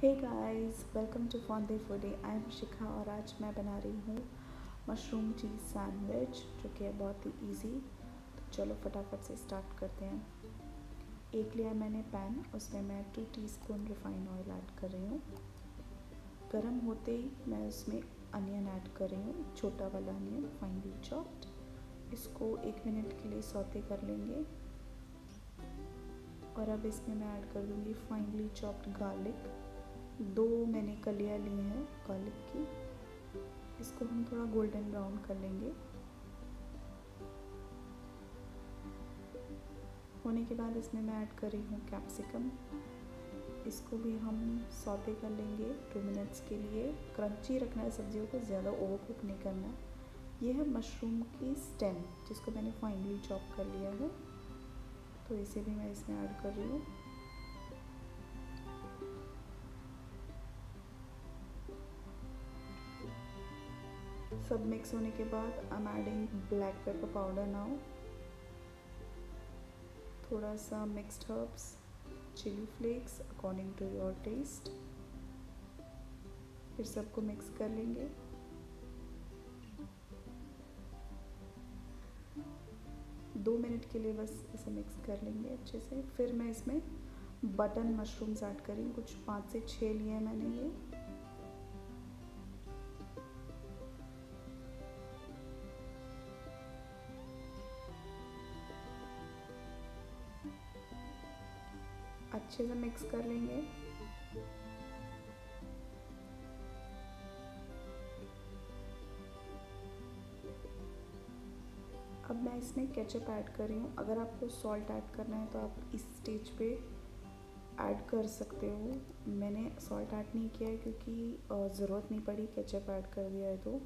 Hey guys welcome to फॉन्डे foodie I am Shikha और आज मैं बना रही हूँ मशरूम चीज़ सैंडविच जो कि है बहुत ही इजी तो चलो फटाफट से स्टार्ट करते हैं। एक लिया मैंने पैन उसमें मैं two teaspoon refine oil add कर रही हूँ। गरम होते ही मैं उसमें अनियन ऐड कर रही हूँ, छोटा वाला अनियन फाइनली चॉप्ड इसको एक मिनट के लिए सौते कर लेंगे। और अब इसमें मैं ऐड कर दूँगी फाइनली चॉप्ड गार्लिक दो मैंने कलियाँ ली हैं गार्लिक की। इसको हम थोड़ा गोल्डन ब्राउन कर लेंगे। होने के बाद इसमें मैं ऐड कर रही हूँ कैप्सिकम इसको भी हम सौते कर लेंगे टू मिनट्स के लिए। क्रंची रखना है सब्जियों को, ज़्यादा ओवर कुक नहीं करना। ये है मशरूम की स्टेम जिसको मैंने फाइनली चॉप कर लिया है। तो इसे भी मैं इसमें ऐड कर रही हूँ। सब मिक्स होने के बाद I am adding black pepper powder now थोड़ा सा mixed herbs chilli flakes according to your taste फिर सबको मिक्स कर लेंगे। दो मिनट के लिए बस इसे मिक्स कर लेंगे अच्छे से। फिर मैं इसमें बटन मशरूम्स ऐड करी। कुछ पाँच से छः लिए मैंने ये। अच्छे से मिक्स कर लेंगे। अब मैं इसमें केचप ऐड कर रही हूँ। अगर आपको सॉल्ट ऐड करना है तो आप इस स्टेज पे ऐड कर सकते हो। मैंने सॉल्ट ऐड नहीं किया है क्योंकि ज़रूरत नहीं पड़ी केचप ऐड कर दिया है तो।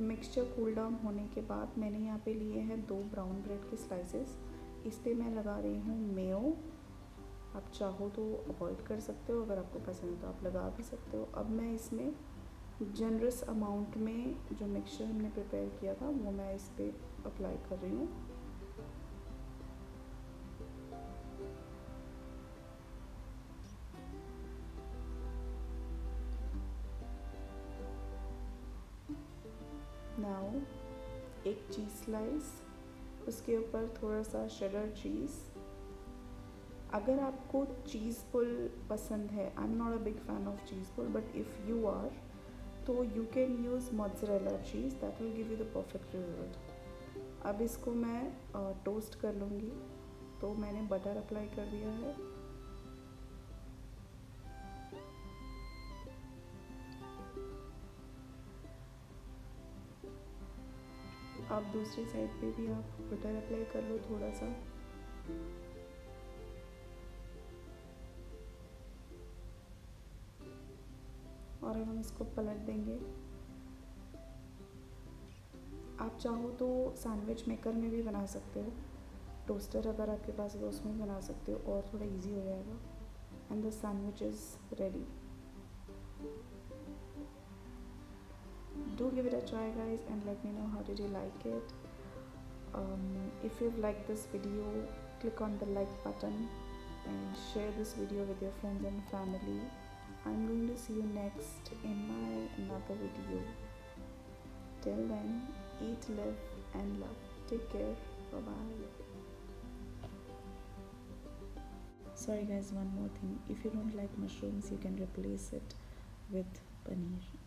मिक्सचर कूल डाउन होने के बाद मैंने यहाँ पे लिए हैं दो ब्राउन ब्रेड के स्लाइसेस इस पर मैं लगा रही हूँ मेयो आप चाहो तो अवॉइड कर सकते हो, अगर आपको पसंद है तो आप लगा भी सकते हो। अब मैं इसमें जनरस अमाउंट में जो मिक्सचर हमने प्रिपेयर किया था, वो मैं इस पर अप्लाई कर रही हूँ। नाउ, एक चीज़ स्लाइस उसके ऊपर थोड़ा सा शटर चीज़ अगर आपको चीज़ पुल पसंद है I am not a big fan of cheese pull but if you are तो you can use mozzarella cheese that will give you the perfect result अब इसको मैं टोस्ट कर लूँगी। तो मैंने बटर अप्लाई कर दिया है। आप दूसरी साइड पे भी आप बटर अप्लाई कर लो थोड़ा सा। और अब हम इसको पलट देंगे। आप चाहो तो सैंडविच मेकर में भी बना सकते हो। टोस्टर अगर आपके पास है तो उसमें बना सकते हो और थोड़ा इजी हो जाएगा। And the sandwich is ready give it a try guys and let me know how did you like it. Um, if you've liked this video click on the like button and share this video with your friends and family. I'm going to see you next in my another video. Till then eat live and love. Take care. Bye bye sorry guys one more thing. If you don't like mushrooms you can replace it with paneer